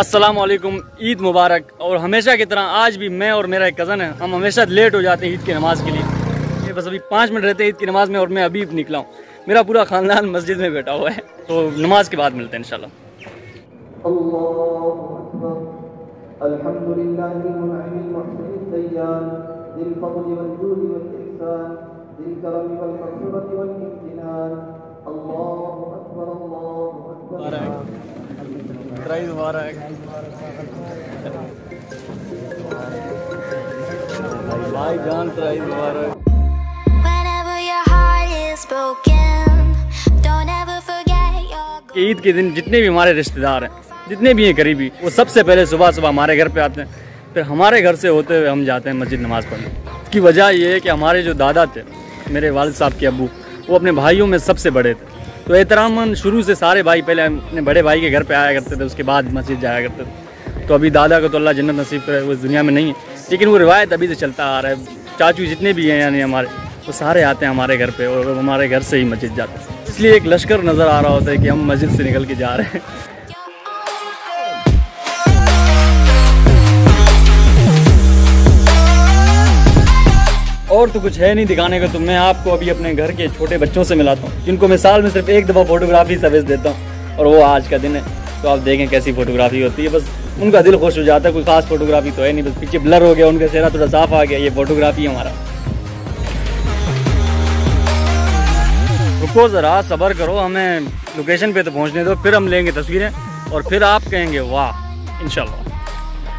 अस्सलाम वालेकुम ईद मुबारक और हमेशा की तरह आज भी मैं और मेरा एक कज़न है। हम हमेशा लेट हो जाते हैं ईद की नमाज़ के लिए। ये बस अभी पाँच मिनट रहते हैं ईद की नमाज़ में और मैं अभी निकला हूँ। मेरा पूरा ख़ानदान मस्जिद में बैठा हुआ है। तो नमाज़ के बाद मिलते हैं इन अल्हम्दुलिल्लाह भाई जान ईद के दिन जितने भी हमारे रिश्तेदार हैं, जितने भी हैं करीबी, वो सबसे पहले सुबह सुबह हमारे घर पे आते हैं। फिर हमारे घर से होते हुए हम जाते हैं मस्जिद नमाज़ पढ़ने। की वजह ये है कि हमारे जो दादा थे, मेरे वालद साहब के अबू, वो अपने भाइयों में सबसे बड़े थे। तो एहतरामन, शुरू से सारे भाई पहले अपने बड़े भाई के घर पे आया करते थे, उसके बाद मस्जिद जाया करते थे। तो अभी दादा को तो अल्लाह जन्नत नसीब करे, वो दुनिया में नहीं है। लेकिन वो रिवायत अभी से चलता आ रहा है। चाचू जितने भी हैं, यानी हमारे, वो सारे आते हैं हमारे घर पर और हमारे घर से ही मस्जिद जाते हैं। इसलिए एक लश्कर नज़र आ रहा होता है कि हम मस्जिद से निकल के जा रहे हैं। और तो कुछ है नहीं दिखाने का तो मैं आपको अभी अपने घर के छोटे बच्चों से मिलाता हूँ, जिनको मैं साल में सिर्फ़ एक दफ़ा फोटोग्राफी सर्विस देता हूँ, और वो आज का दिन है। तो आप देखें कैसी फोटोग्राफी होती है, बस उनका दिल खुश हो जाता है, कोई खास फोटोग्राफी तो है नहीं, बस पीछे ब्लर हो गया, उनका चेहरा थोड़ा साफ़ आ गया, ये फोटोग्राफी हमारा। रुको ज़रा, सबर करो, हमें लोकेशन पे तो पहुँचने दो, फिर हम लेंगे तस्वीरें, और फिर आप कहेंगे, वाह, इंशाल्लाह।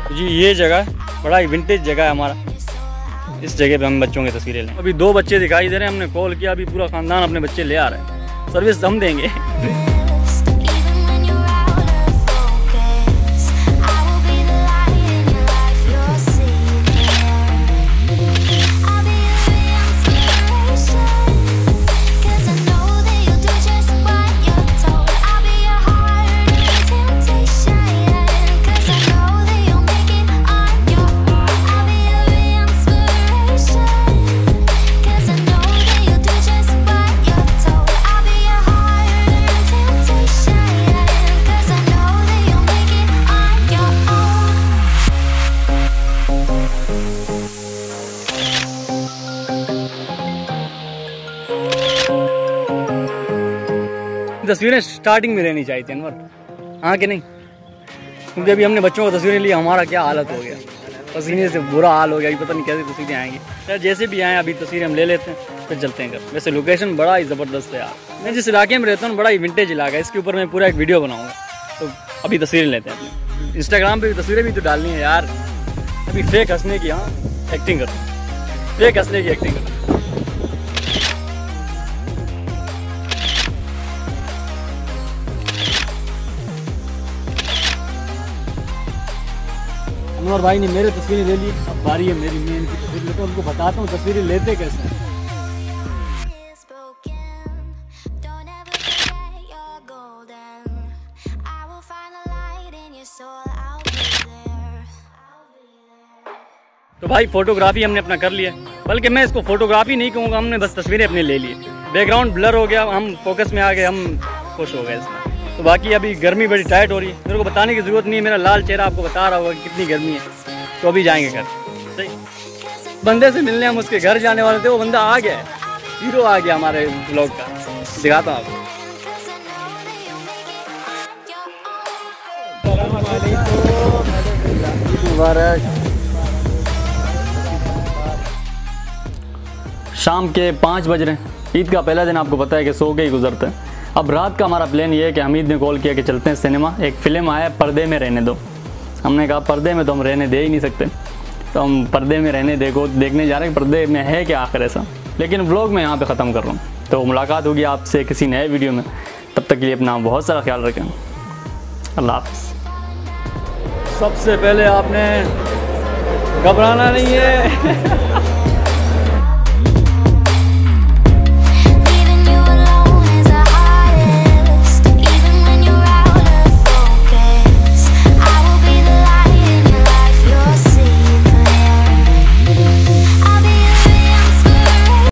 तो जी, ये जगह बड़ा ही विंटेज जगह है हमारा। इस जगह पे हम बच्चों की तस्वीरें लें। अभी दो बच्चे दिखाई दे रहे हैं, हमने कॉल किया, अभी पूरा ख़ानदान अपने बच्चे ले आ रहे हैं। सर्विस हम देंगे। तस्वीरें स्टार्टिंग में रहनी चाहिए थी, अनवर। हाँ कि नहीं? क्योंकि अभी हमने बच्चों को तस्वीरें ली, हमारा क्या हालत हो गया। पसीने से बुरा हाल हो गया, अभी पता नहीं कैसे तस्वीरें आएँगी। यार, जैसे भी आए, अभी तस्वीरें हम ले लेते हैं, फिर चलते हैं घर। वैसे लोकेशन बड़ा ही ज़बरदस्त है यार। मैं जिस इलाके में रहता हूँ, बड़ा ही विंटेज इलाका है। इसके ऊपर मैं पूरा एक वीडियो बनाऊँगा। तो अभी तस्वीरें लेते हैं अपने। इंस्टाग्राम पर भी तस्वीरें भी तो डालनी है यार। अभी फेक हंसने की हाँ एक्टिंग करता हूँ। फेक हंसने की एक्टिंग करता अनवर भाई ने मेरे तस्वीरें ले ली। अब बारी है मेरी मैं इनकी तस्वीर लेता उनको बताता हूँ, तस्वीरें लेते कैसे. तो भाई फोटोग्राफी हमने अपना कर लिया। बल्कि मैं इसको फोटोग्राफी नहीं कहूँगा, हमने बस तस्वीरें अपने ले ली। बैकग्राउंड ब्लर हो गया, हम फोकस में आ गए, हम खुश हो गए इसमें। तो बाकी अभी गर्मी बड़ी टाइट हो रही है। मेरे को बताने की ज़रूरत नहीं है, मेरा लाल चेहरा आपको बता रहा होगा कि कितनी गर्मी है। तो अभी जाएँगे घर। सही। बंदे से मिलने हम उसके घर जाने वाले थे, वो बंदा आ गया है। हीरो आ गया हमारे ब्लॉग का। दिखाता हूँ आपको। शाम के पाँच बज रहे हैं। ईद का पहला दिन आपको पता है कि सो के ही गुजरता है। अब रात का हमारा प्लान ये है कि हमीद ने कॉल किया कि चलते हैं सिनेमा एक फ़िल्म आया पर्दे में रहने दो। हमने कहा, पर्दे में तो हम रहने दे ही नहीं सकते। तो हम पर्दे में रहने देखो, देखने जा रहे हैं पर्दे में है क्या आखिर ऐसा। लेकिन व्लॉग मैं यहाँ पे ख़त्म कर रहा हूँ। तो मुलाकात होगी आपसे किसी नए वीडियो में। तब तक के लिए अपना बहुत सारा ख्याल रखें। अल्लाह हाफ़ सबसे पहले आपने घबराना नहीं है।